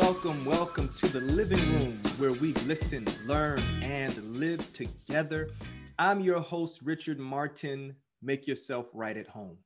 Welcome, welcome, to the living room where we listen, learn, and live together. I'm your host, Richard Martin. Make yourself right at home.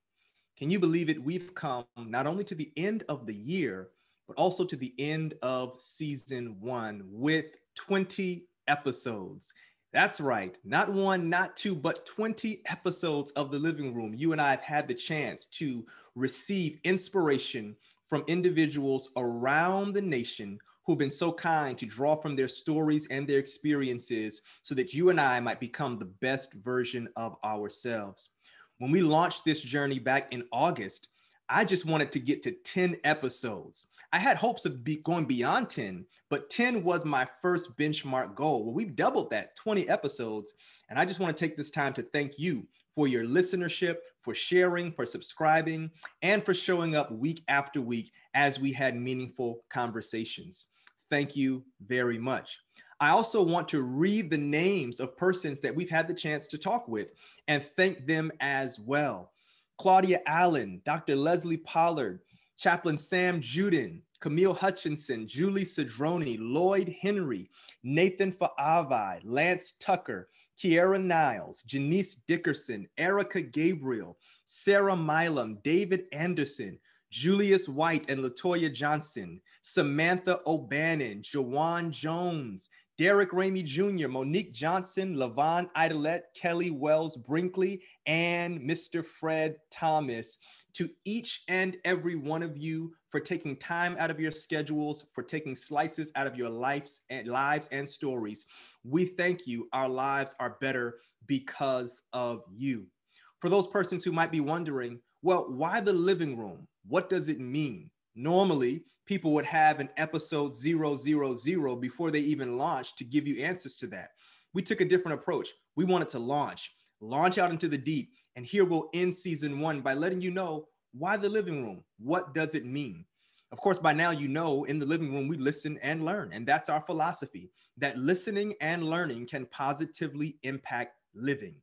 Can you believe it? We've come not only to the end of the year, but also to the end of season one with 20 episodes. That's right, not one, not two, but 20 episodes of the living room. You and I have had the chance to receive inspiration from individuals around the nation who've been so kind to draw from their stories and their experiences so that you and I might become the best version of ourselves. When we launched this journey back in August, I just wanted to get to 10 episodes. I had hopes of be going beyond 10, but 10 was my first benchmark goal. Well, we've doubled that 20 episodes. And I just want to take this time to thank you for your listenership, for sharing, for subscribing, and for showing up week after week as we had meaningful conversations. Thank you very much. I also want to read the names of persons that we've had the chance to talk with and thank them as well. Claudia Allen, Dr. Leslie Pollard, Chaplain Sam Juden, Camille Hutchinson, Julie Cedrone, Lloyd Henry, Nathan Fa'avai, Lance Tucker, Kiera Niles, Janice Dickerson, Erica Gabriel, Sarah Milam, David Anderson, Julius White and Latoya Johnson, Samantha O'Bannon, Jawan Jones, Derek Ramey Jr., Monique Johnson, Lavon Idolette, Kelly Wells Brinkley, and Mr. Fred Thomas. To each and every one of you for taking time out of your schedules, for taking slices out of your lives and lives and stories. We thank you. Our lives are better because of you. For those persons who might be wondering, well, why the living room? What does it mean? Normally, people would have an episode 000 before they even launch to give you answers to that. We took a different approach. We wanted to launch, launch out into the deep. And here we'll end season one by letting you know why the living room? What does it mean? Of course, by now you know in the living room we listen and learn. And that's our philosophy that listening and learning can positively impact living.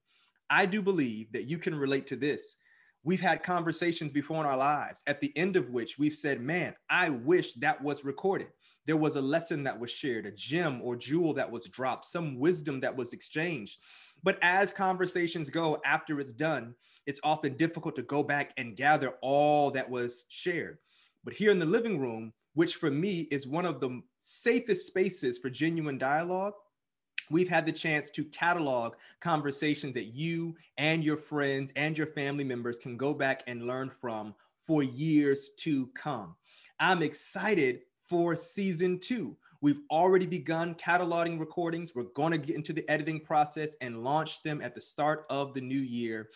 I do believe that you can relate to this We've had conversations before in our lives, at the end of which we've said, Man, I wish that was recorded. There was a lesson that was shared, a gem or jewel that was dropped, some wisdom that was exchanged. But as conversations go after it's done, it's often difficult to go back and gather all that was shared. But here in the living room, which for me is one of the safest spaces for genuine dialogue, we've had the chance to catalog conversations that you and your friends and your family members can go back and learn from for years to come. I'm excited for season two. We've already begun cataloging recordings. We're going to get into the editing process and launch them at the start of the new year.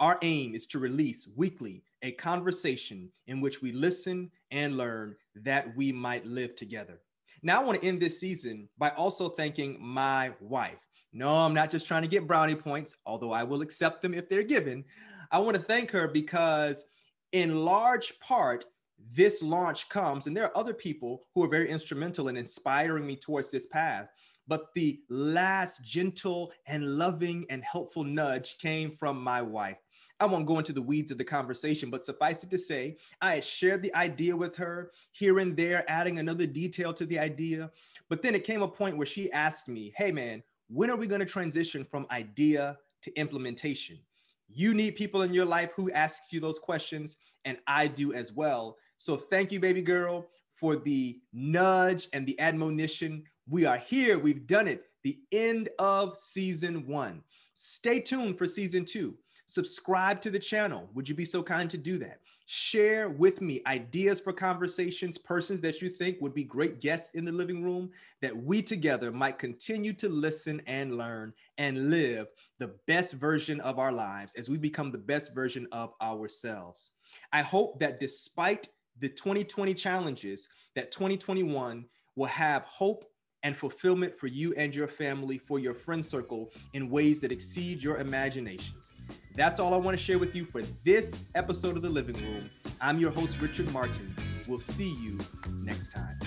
Our aim is to release weekly a conversation in which we listen and learn that we might live together. Now, I want to end this season by also thanking my wife. No, I'm not just trying to get brownie points, although I will accept them if they're given. I want to thank her because, in large part, this launch comes, and there are other people who are very instrumental in inspiring me towards this path. But the last gentle and loving and helpful nudge came from my wife. I won't go into the weeds of the conversation, but suffice it to say, I had shared the idea with her here and there, adding another detail to the idea. But then it came a point where she asked me, Hey, man, when are we going to transition from idea to implementation? You need people in your life who asks you those questions, and I do as well. So thank you, baby girl, for the nudge and the admonition. We are here. We've done it. The end of season one. Stay tuned for season two. Subscribe to the channel. Would you be so kind to do that? Share with me ideas for conversations, persons that you think would be great guests in the living room, that we together might continue to listen and learn and live the best version of our lives as we become the best version of ourselves. I hope that despite the 2020 challenges, that 2021 will have hope and fulfillment for you and your family, for your friend circle in ways that exceed your imagination. That's all I want to share with you for this episode of The Living Room. I'm your host, Richard Martin. We'll see you next time.